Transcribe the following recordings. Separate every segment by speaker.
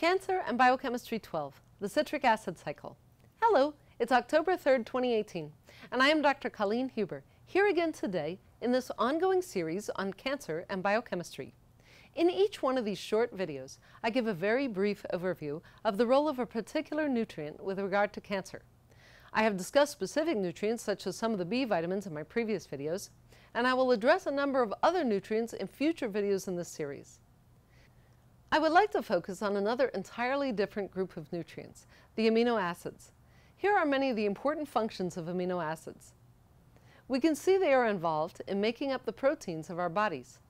Speaker 1: Cancer and Biochemistry 12, the citric acid cycle. Hello, it's October 3rd, 2018, and I am Dr. Colleen Huber, here again today in this ongoing series on cancer and biochemistry. In each one of these short videos, I give a very brief overview of the role of a particular nutrient with regard to cancer. I have discussed specific nutrients such as some of the B vitamins in my previous videos, and I will address a number of other nutrients in future videos in this series. I would like to focus on another entirely different group of nutrients, the amino acids. Here are many of the important functions of amino acids. We can see they are involved in making up the proteins of our bodies,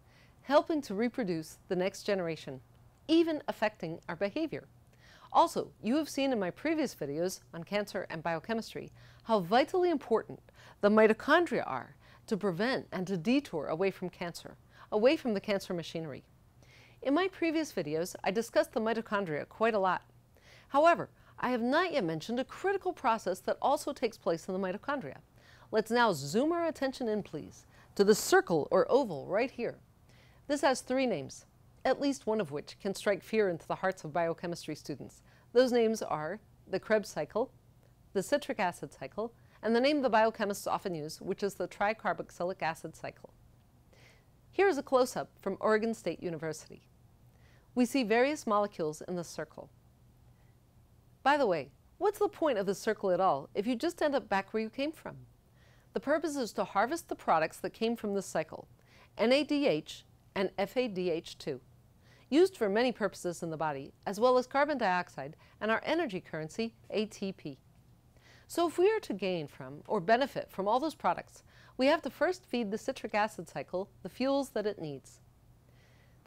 Speaker 1: helping to reproduce the next generation, even affecting our behavior. Also, you have seen in my previous videos on cancer and biochemistry how vitally important the mitochondria are to prevent and to detour away from cancer, away from the cancer machinery. In my previous videos, I discussed the mitochondria quite a lot. However, I have not yet mentioned a critical process that also takes place in the mitochondria. Let's now zoom our attention in, please, to the circle or oval right here. This has three names, at least one of which can strike fear into the hearts of biochemistry students. Those names are the Krebs cycle, the citric acid cycle, and the name the biochemists often use, which is the tricarboxylic acid cycle. Here is a close-up from Oregon State University. We see various molecules in the circle. By the way, what's the point of the circle at all if you just end up back where you came from? The purpose is to harvest the products that came from this cycle, NADH and FADH2, used for many purposes in the body, as well as carbon dioxide and our energy currency, ATP. So if we are to gain from or benefit from all those products, we have to first feed the citric acid cycle the fuels that it needs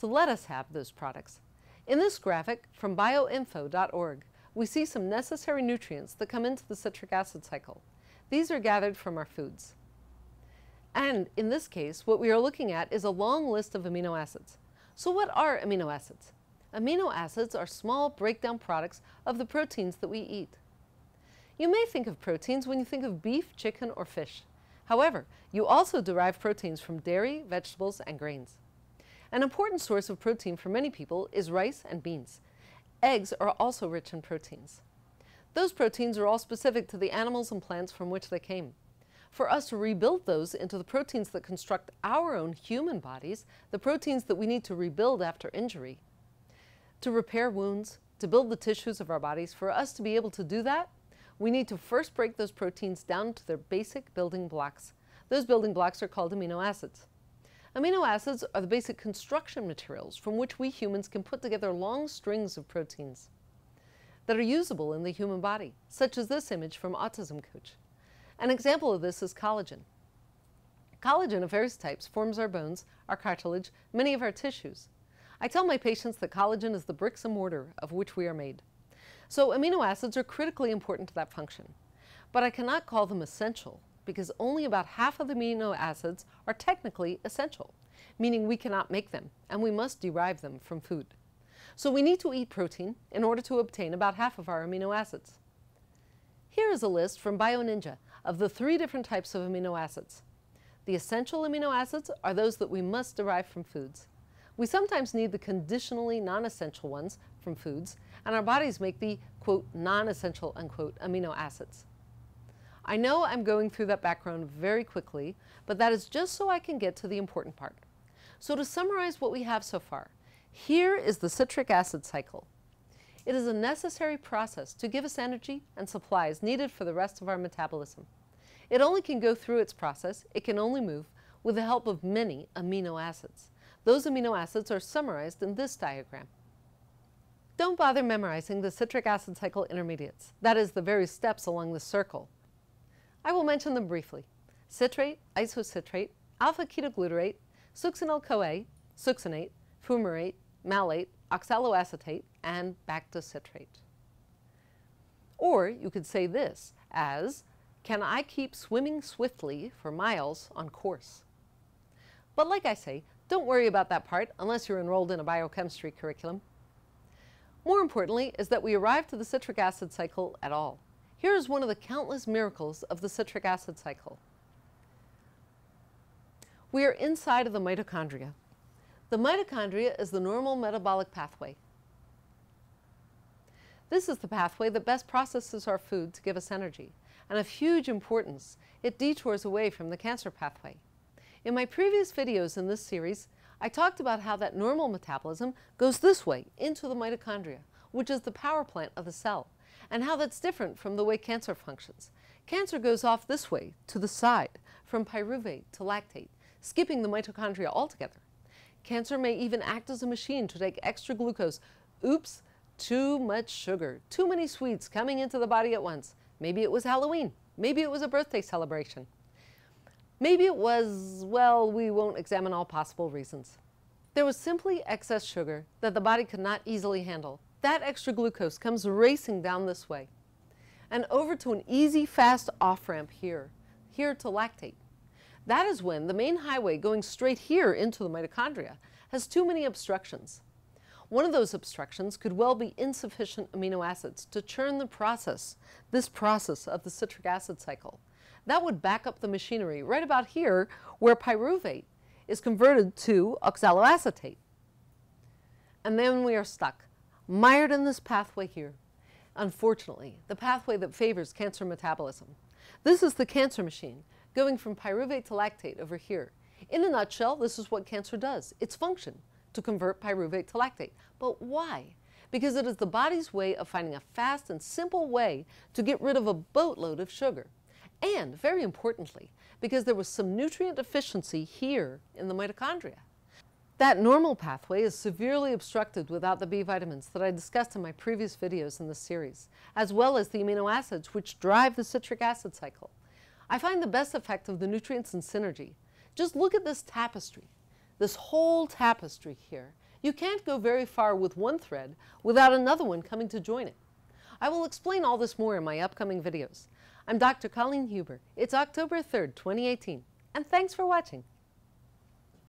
Speaker 1: to let us have those products. In this graphic from bioinfo.org, we see some necessary nutrients that come into the citric acid cycle. These are gathered from our foods. And in this case, what we are looking at is a long list of amino acids. So what are amino acids? Amino acids are small breakdown products of the proteins that we eat. You may think of proteins when you think of beef, chicken, or fish. However, you also derive proteins from dairy, vegetables, and grains. An important source of protein for many people is rice and beans. Eggs are also rich in proteins. Those proteins are all specific to the animals and plants from which they came. For us to rebuild those into the proteins that construct our own human bodies, the proteins that we need to rebuild after injury, to repair wounds, to build the tissues of our bodies, for us to be able to do that, we need to first break those proteins down to their basic building blocks. Those building blocks are called amino acids. Amino acids are the basic construction materials from which we humans can put together long strings of proteins that are usable in the human body, such as this image from Autism Coach. An example of this is collagen. Collagen of various types forms our bones, our cartilage, many of our tissues. I tell my patients that collagen is the bricks and mortar of which we are made. So amino acids are critically important to that function. But I cannot call them essential because only about half of the amino acids are technically essential, meaning we cannot make them and we must derive them from food. So we need to eat protein in order to obtain about half of our amino acids. Here is a list from BioNinja of the three different types of amino acids. The essential amino acids are those that we must derive from foods. We sometimes need the conditionally non-essential ones from foods, and our bodies make the, quote, non-essential, unquote, amino acids. I know I'm going through that background very quickly, but that is just so I can get to the important part. So to summarize what we have so far, here is the citric acid cycle. It is a necessary process to give us energy and supplies needed for the rest of our metabolism. It only can go through its process, it can only move, with the help of many amino acids. Those amino acids are summarized in this diagram. Don't bother memorizing the citric acid cycle intermediates, that is, the various steps along the circle. I will mention them briefly. Citrate, isocitrate, alpha-ketoglutarate, succinyl-CoA, succinate, fumarate, malate, oxaloacetate, and back to citrate. Or you could say this as, can I keep swimming swiftly for miles on course? But like I say, don't worry about that part unless you're enrolled in a biochemistry curriculum. More importantly is that we arrive to the citric acid cycle at all. Here is one of the countless miracles of the citric acid cycle. We are inside of the mitochondria. The mitochondria is the normal metabolic pathway. This is the pathway that best processes our food to give us energy, and of huge importance, it detours away from the cancer pathway. In my previous videos in this series, I talked about how that normal metabolism goes this way into the mitochondria, which is the power plant of the cell, and how that's different from the way cancer functions. Cancer goes off this way, to the side, from pyruvate to lactate, skipping the mitochondria altogether. Cancer may even act as a machine to take extra glucose. Oops, too much sugar, too many sweets coming into the body at once. Maybe it was Halloween. Maybe it was a birthday celebration. Maybe it was, well, we won't examine all possible reasons. There was simply excess sugar that the body could not easily handle. That extra glucose comes racing down this way and over to an easy, fast off ramp here, here to lactate. That is when the main highway going straight here into the mitochondria has too many obstructions. One of those obstructions could well be insufficient amino acids to churn the process, this process of the citric acid cycle. That would back up the machinery right about here where pyruvate is converted to oxaloacetate. And then we are stuck, mired in this pathway here. Unfortunately, the pathway that favors cancer metabolism. This is the cancer machine, going from pyruvate to lactate over here. In a nutshell, this is what cancer does. Its function, to convert pyruvate to lactate. But why? Because it is the body's way of finding a fast and simple way to get rid of a boatload of sugar. And, very importantly, because there was some nutrient deficiency here in the mitochondria. That normal pathway is severely obstructed without the B vitamins that I discussed in my previous videos in this series, as well as the amino acids which drive the citric acid cycle. I find the best effect of the nutrients in synergy. Just look at this tapestry, this whole tapestry here. You can't go very far with one thread without another one coming to join it. I will explain all this more in my upcoming videos. I'm Dr. Colleen Huber. It's October 3rd, 2018, and thanks for watching.